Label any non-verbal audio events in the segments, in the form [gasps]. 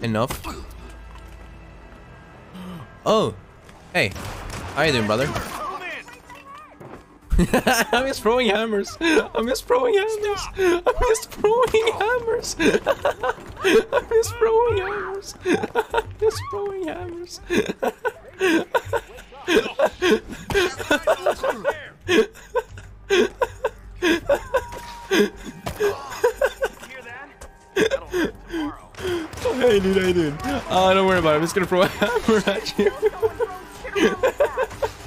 enough. Oh, hey, how you doing, brother? [laughs] I'm just throwing hammers. I'm just throwing hammers. I'm just throwing hammers. [laughs] I'm just throwing hammers. [laughs] I'm just throwing hammers. Hey dude, hey dude. Oh, don't worry about it. I'm just gonna throw [laughs] a hammer at you.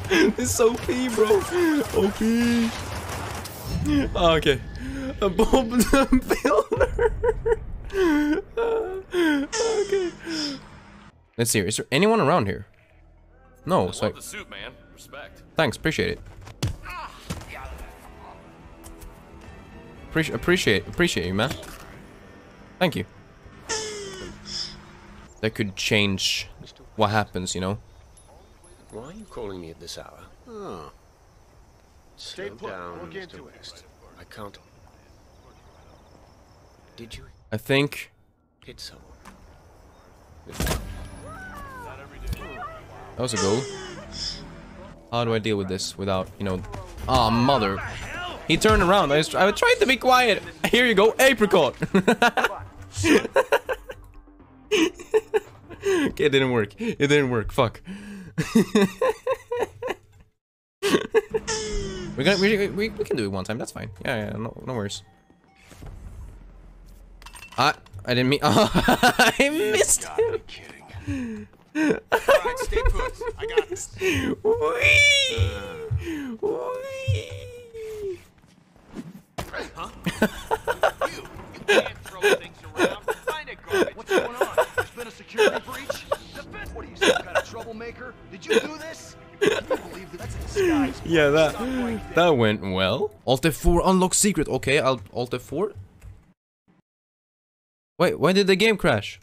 [laughs] it's so OP, bro. OP. Oh, ah, okay. A the [laughs] Builder. okay. Let's see. Is there anyone around here? No. So I, the suit, man. Respect. thanks. Appreciate it. Appreciate, appreciate, appreciate you, man. Thank you. That could change what happens, you know. Why are you calling me at this hour? Oh. Slow put. down, Look Mr. into it. West. I can't. Did you I think hit someone? that was a goal. How do I deal with this without, you know? Ah, mother. He turned around. I, was, I tried to be quiet. Here you go, apricot. [laughs] okay, it didn't work. It didn't work. Fuck. [laughs] we, got, we, we, we can do it one time. That's fine. Yeah, yeah, no, no worries. I I didn't mean. Oh, [laughs] I missed him. kidding. Alright, stay put. I got this. [laughs] Whee! Yeah, that Stop right there. that went well. Alt F4 unlock secret. Okay, I'll Alt F4. Wait, why did the game crash?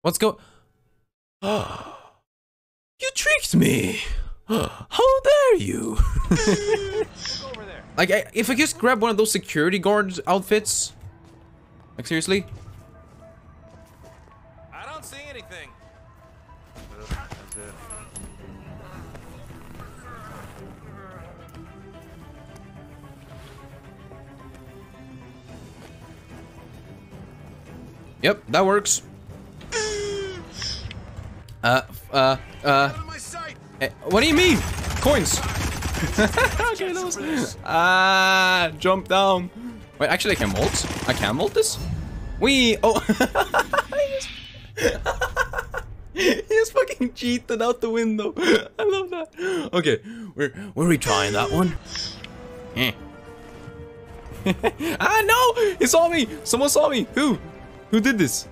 What's go? [gasps] you tricked me. [gasps] How dare you? [laughs] Like, I, if I just grab one of those security guard outfits, like seriously, yep, that works. Uh, uh, uh. Out of my sight. eh, What do you mean? Coins. [laughs] okay, that was. Ah, jump down. Wait, actually, I can vault. I can vault this. We. Oh. [laughs] he just fucking cheated out the window. I love that. Okay, we're we're retrying that one. Eh. [laughs] ah no! He saw me. Someone saw me. Who? Who did this?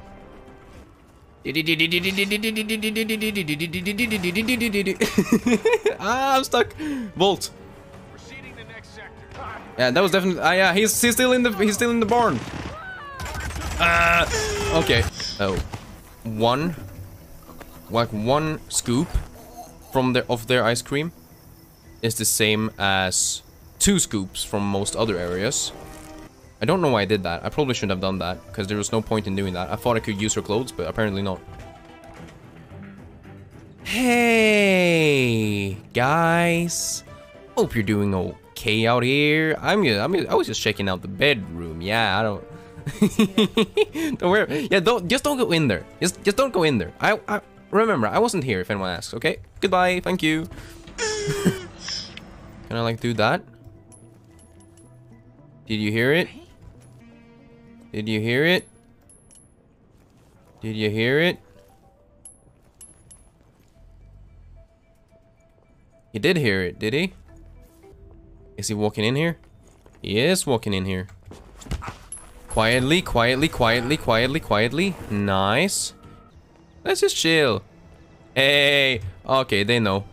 [laughs] ah, I'm stuck. Vault. Proceeding to next sector. Yeah, that was definitely. Ah, yeah, he's he's still in the he's still in the barn. Ah, okay. Oh, one, like one scoop from their of their ice cream is the same as two scoops from most other areas. I don't know why I did that. I probably shouldn't have done that because there was no point in doing that. I thought I could use her clothes, but apparently not. Hey, guys. Hope you're doing okay out here. I'm I'm I was just checking out the bedroom. Yeah, I don't. [laughs] don't worry. Yeah, don't just don't go in there. Just just don't go in there. I I remember I wasn't here. If anyone asks, okay. Goodbye. Thank you. [laughs] Can I like do that? Did you hear it? Did you hear it? Did you hear it? He did hear it, did he? Is he walking in here? He is walking in here. Quietly, quietly, quietly, quietly, quietly. Nice. Let's just chill. Hey. Okay, they know.